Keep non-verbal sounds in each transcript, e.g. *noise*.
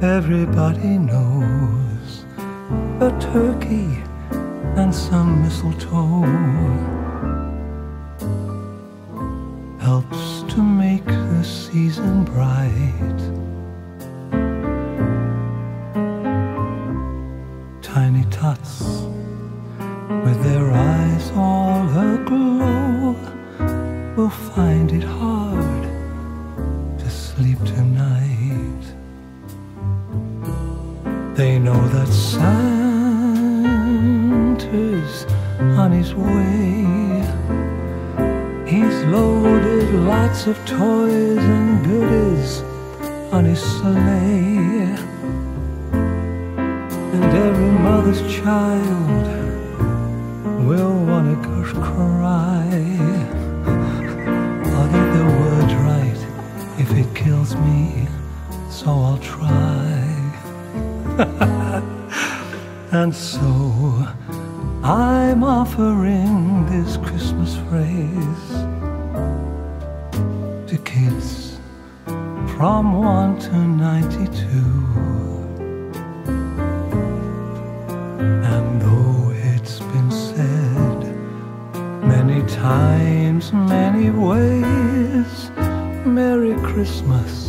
Everybody knows a turkey and some mistletoe helps to make the season bright. Tiny tots with their eyes all aglow will find it hard They know that Santa's on his way. He's loaded lots of toys and goodies on his sleigh. And every mother's child will wanna go cry. *laughs* and so I'm offering this Christmas phrase to kids from 1 to 92. And though it's been said many times, many ways, Merry Christmas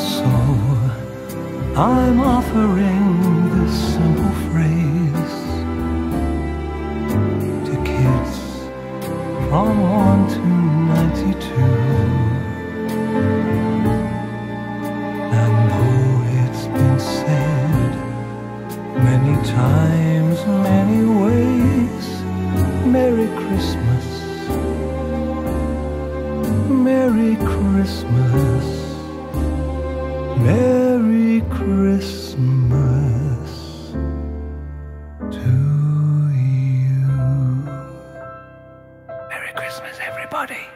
so I'm offering this simple phrase to kids from 1 to 92. And though it's been said many times, many ways, Merry Christmas, Merry Christmas. Merry Christmas to you. Merry Christmas, everybody.